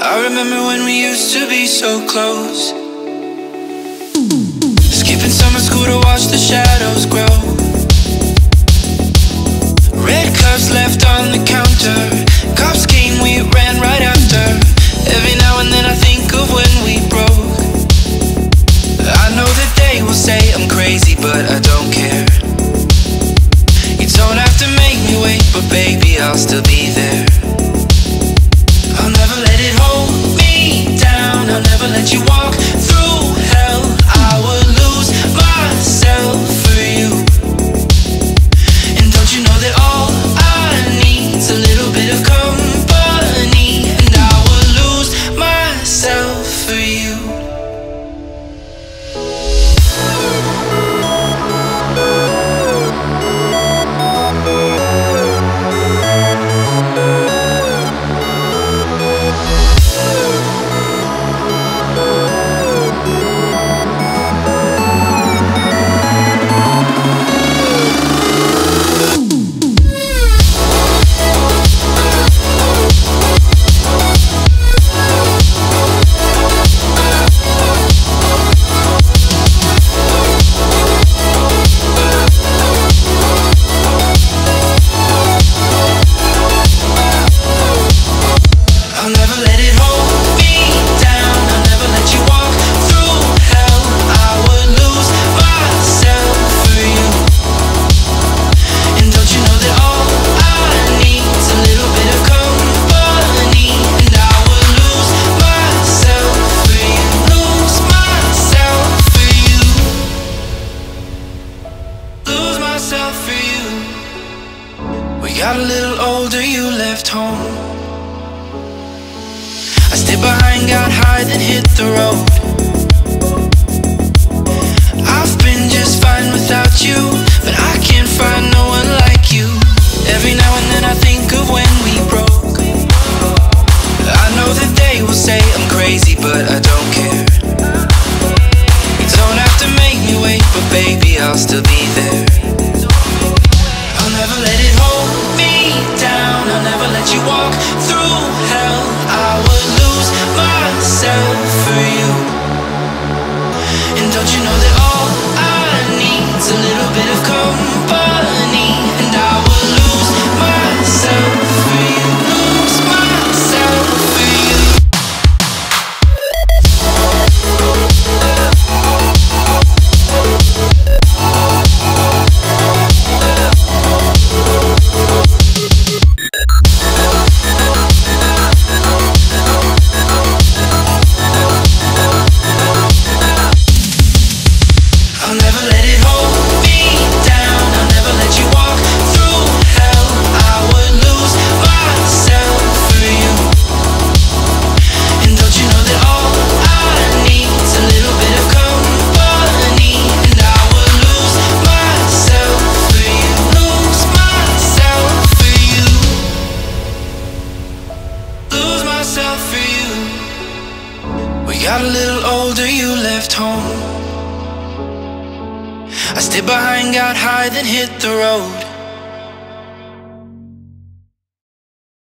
I remember when we used to be so close. Skipping summer school to watch the shadows grow. Red cups left on the counter. Cops came, we ran right after. Every now and then I think of when we broke. I know that they will say I'm crazy, but I don't care. You don't have to make me wait, but baby I'll still be Got a little older, you left home. I stayed behind, got high, then hit the road. got a little older, you left home. I stayed behind, got high, then hit the road.